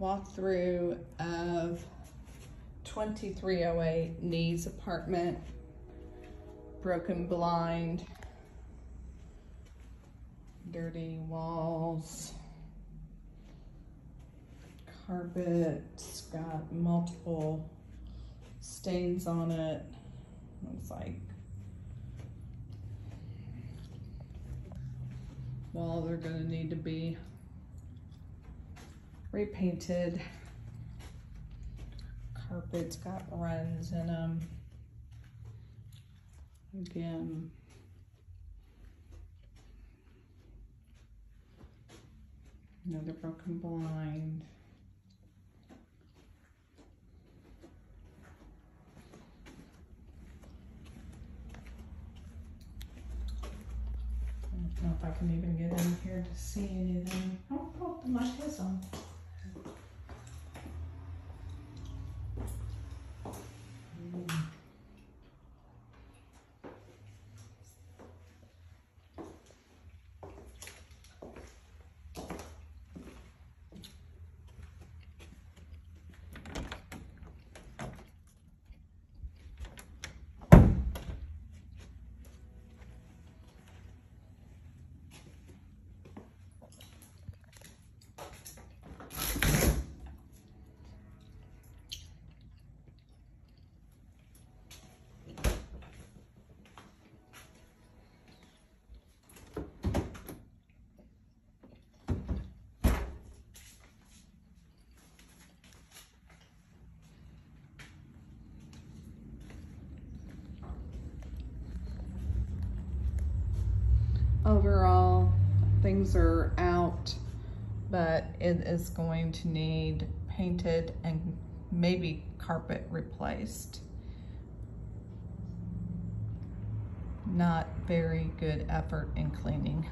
walkthrough of 2308 Needs Apartment, broken blind, dirty walls, carpet's got multiple stains on it. Looks like walls are gonna need to be repainted. Carpet's got runs in them. Again. Another broken blind. I don't know if I can even get in here to see anything. Oh, oh, the light is on. Overall, things are out, but it is going to need painted and maybe carpet replaced. Not very good effort in cleaning.